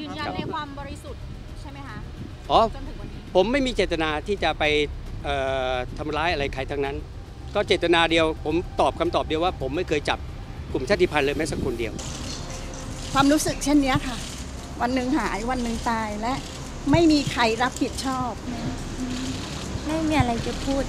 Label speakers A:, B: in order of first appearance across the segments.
A: ยืนยันในความบริสุทธิ์ใช่ไหมคะ
B: อ๋อ
A: จนถึงวันนี้
B: ผมไม่มีเจตนาที่จะไปเอ่อทำร้ายอะไรใครทั้งนั้น ก็เจตนาเดียว ผมตอบคำตอบเดียวว่า ผมไม่เคยจับกลุ่มชาติพันธุ์เลยแม้สักคนเดียว
C: ความรู้สึกเช่นเนี้ยค่ะ วันหนึ่งหายวันหนึ่งตายและไม่มีใครรับผิดชอบ
D: ไม่มีอะไรจะพูด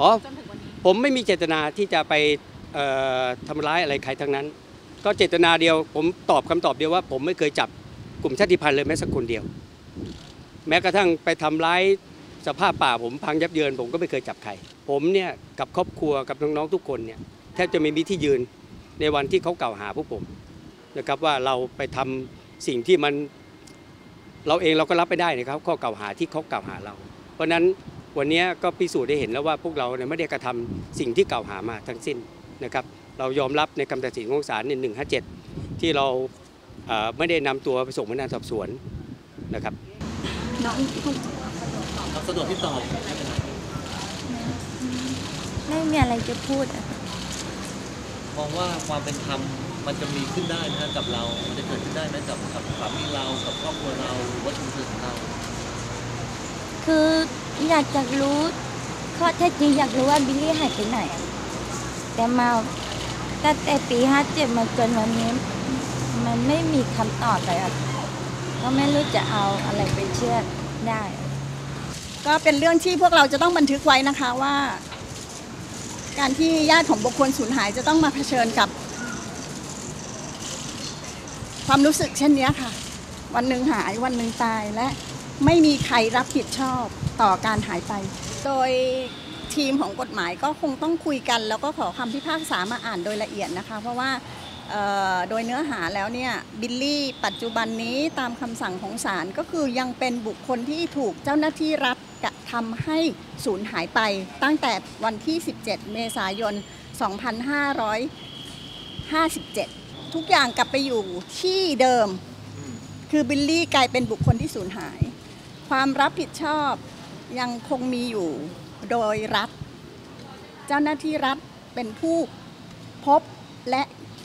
D: อ๋
B: อ
A: จนถึงวันนี้
B: ผมไม่มีเจตนาที่จะไปเอ่อทำร้ายอะไรใครทั้งนั้น ก็เจตนาเดียว ผมตอบคำตอบเดียวว่า ผมไม่เคยจับกลุ่มชาติพันธุ์เลยแม้สักคนเดียว แม้กระทั่งไปทำร้ายสภาพป่าผมพังยับเยิน ผมก็ไม่เคยจับใคร ผมเนี่ยกับครอบครัวกับน้องๆทุกคนเนี่ยแทบจะไม่มีที่ยืนในวันที่เขากล่าวหาพวกผมนะครับว่าเราไปทำสิ่งที่มันเราเองเราก็รับไม่ได้นะครับข้อกล่าวหาที่เขากล่าวหาเรา เพราะฉะนั้น วันนี้ก็พิสูจน์ได้เห็นแล้วว่าพวกเราเนี่ยไม่ได้กระทำสิ่งที่กล่าวหามาทั้งสิ้นนะครับเรายอมรับในคำตัดสินของศาลใน157 ที่เราเอ่อไม่ได้นำตัวไปส่งพนักงานสอบสวนนะครับ
C: น้อง
E: สะดวกที่ตอบไม่เป็นไร
D: ไม่มีอะไรจะพูดอะ
E: มองว่าความเป็นธรรมมันจะมีขึ้นได้นะฮะกับเรา มันจะเกิดขึ้นได้ไหมกับกับสามีเรา กับครอบครัวเราหรือว่าชุมชนของเรา
D: คือ อยากจะรู้ข้อเท็จจริงอยากรู้ว่าบิลลี่หายไปไหน แต่มาตั้งแต่ปีห้าเจ็ดมาจนวันนี้ มันไม่มีคำตอบเลยอะก็ไม่รู้จะเอาอะไรไปเชื่อได้
C: ก็เป็นเรื่องที่พวกเราจะต้องบันทึกไว้นะคะว่า การที่ญาติของบุคคลสูญหายจะต้องมาเผชิญกับ ความรู้สึกเช่นนี้ค่ะ วันหนึ่งหายวันหนึ่งตายและไม่มีใครรับผิดชอบ ต่อการหายไป โดยทีมของกฎหมายก็คงต้องคุยกัน แล้วก็ขอคำพิพากษามาอ่านโดยละเอียดนะคะ เพราะว่าโดยเนื้อหาแล้วเนี่ยบิลลี่ปัจจุบันนี้ตามคำสั่งของศาลก็คือยังเป็นบุคคลที่ถูกเจ้าหน้าที่รัฐกระทำให้สูญหายไป ตั้งแต่วันที่ 17 เมษายน 2557 ทุกอย่างกลับไปอยู่ที่เดิม คือบิลลี่กลายเป็นบุคคลที่สูญหาย ความรับผิดชอบ ยังคงมีอยู่โดยรัฐ เจ้าหน้าที่รัฐเป็นผู้พบและ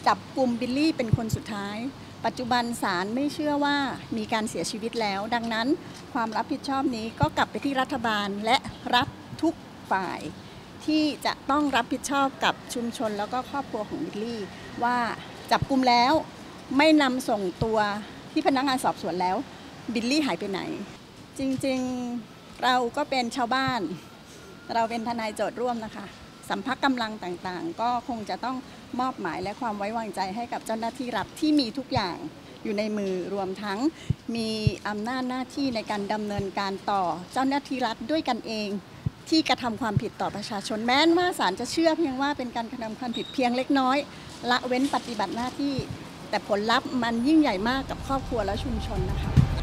C: จับกลุ่มบิลลี่เป็นคนสุดท้าย ปัจจุบันศาลไม่เชื่อว่ามีการเสียชีวิตแล้ว ดังนั้นความรับผิดชอบนี้ก็กลับไปที่รัฐบาลและรัฐทุกฝ่าย ที่จะต้องรับผิดชอบกับชุมชนแล้วก็ครอบครัวของบิลลี่ ว่าจับกลุ่มแล้วไม่นำส่งตัวที่พนักงานสอบสวนแล้ว บิลลี่หายไปไหน จริง ๆ เราก็เป็นชาวบ้าน เราเป็นทนายโจทย์ร่วมนะคะ สัมพักกำลังต่างๆ ก็คงจะต้องมอบหมายและความไว้วางใจให้กับเจ้าหน้าที่รัฐที่มีทุกอย่างอยู่ในมือรวมทั้งมีอำนาจหน้าที่ในการดำเนินการต่อเจ้าหน้าที่รัฐด้วยกันเอง ที่กระทำความผิดต่อประชาชนแม้นว่าศาลจะเชื่อเพียงว่าเป็นการกระทำความผิดเพียงเล็กน้อย ละเว้นปฏิบัติหน้าที่ แต่ผลลัพธ์มันยิ่งใหญ่มากกับครอบครัวและชุมชนนะคะ